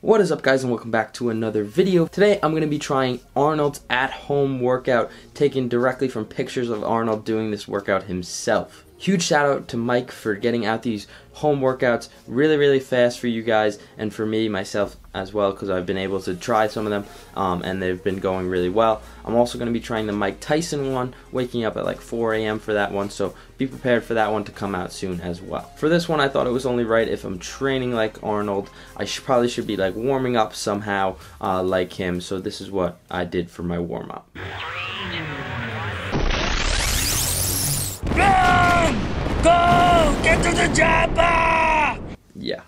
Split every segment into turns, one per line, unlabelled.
What is up guys and welcome back to another video. Today I'm going to be trying Arnold's at-home workout taken directly from pictures of Arnold doing this workout himself. Huge shout out to Mike for getting out these home workouts really really fast for you guys and for me myself as well because I've been able to try some of them um, and they've been going really well. I'm also going to be trying the Mike Tyson one waking up at like 4 a.m. for that one so be prepared for that one to come out soon as well. For this one I thought it was only right if I'm training like Arnold I should, probably should be like warming up somehow uh, like him so this is what I did for my warm up.
Go! Get to the chopper!
Yeah.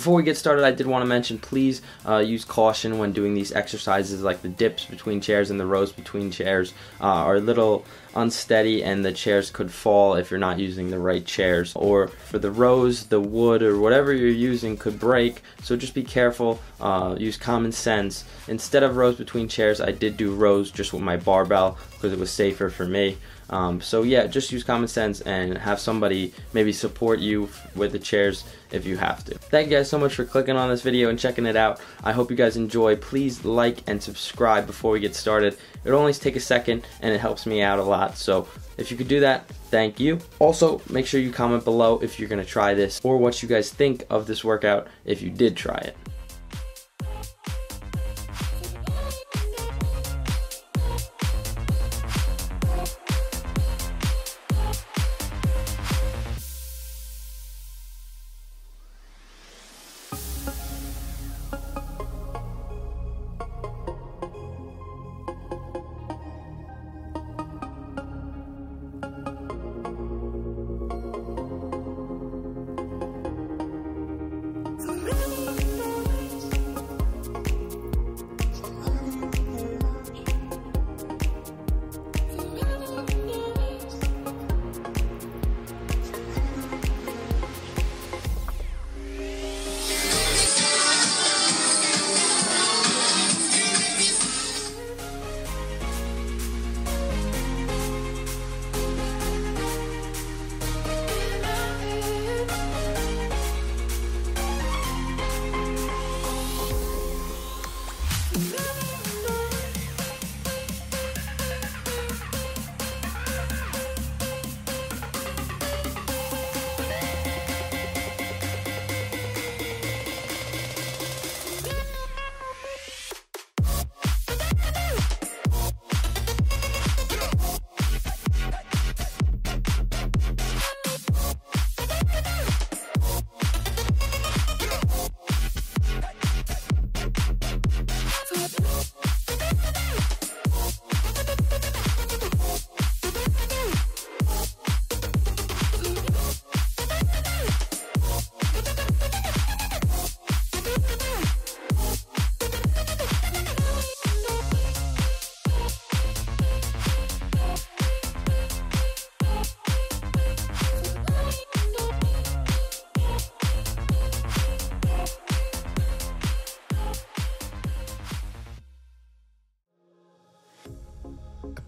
Before we get started, I did want to mention please uh, use caution when doing these exercises like the dips between chairs and the rows between chairs uh, are a little unsteady and the chairs could fall if you're not using the right chairs. Or for the rows, the wood or whatever you're using could break, so just be careful, uh, use common sense. Instead of rows between chairs, I did do rows just with my barbell because it was safer for me. Um, so yeah, just use common sense and have somebody maybe support you with the chairs if you have to. Thank you guys so much for clicking on this video and checking it out. I hope you guys enjoy. Please like and subscribe before we get started. It only takes a second and it helps me out a lot. So if you could do that, thank you. Also, make sure you comment below if you're to try this or what you guys think of this workout if you did try it.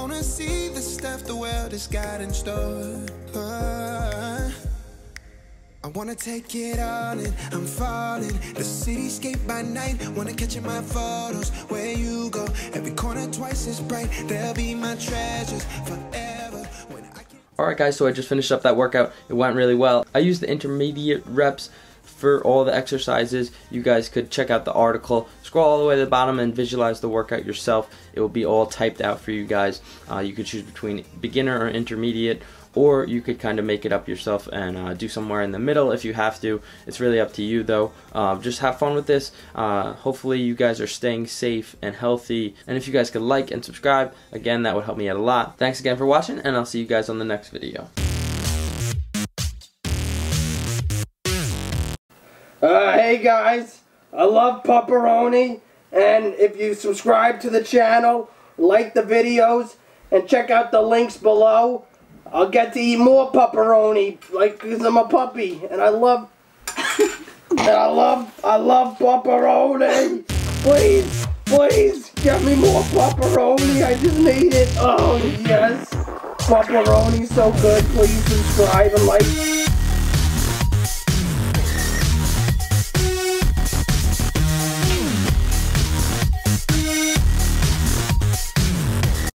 Wanna see the stuff the world has got in store. I wanna take it all in, I'm falling. The cityscape by night, wanna catch in my photos. Where you go, every corner twice as bright. They'll be my treasures forever.
Alright guys, so I just finished up that workout. It went really well. I used the intermediate reps for all the exercises. You guys could check out the article. Scroll all the way to the bottom and visualize the workout yourself. It will be all typed out for you guys. Uh, you could choose between beginner or intermediate or you could kind of make it up yourself and uh, do somewhere in the middle if you have to. It's really up to you though. Uh, just have fun with this. Uh, hopefully you guys are staying safe and healthy. And if you guys could like and subscribe, again, that would help me out a lot. Thanks again for watching and I'll see you guys on the next video.
Uh, hey guys, I love pepperoni, and if you subscribe to the channel, like the videos, and check out the links below, I'll get to eat more pepperoni, like, cause I'm a puppy, and I love, and I love, I love pepperoni. Please, please, get me more pepperoni, I just need it. Oh, yes. Pepperoni's so good, please subscribe and like,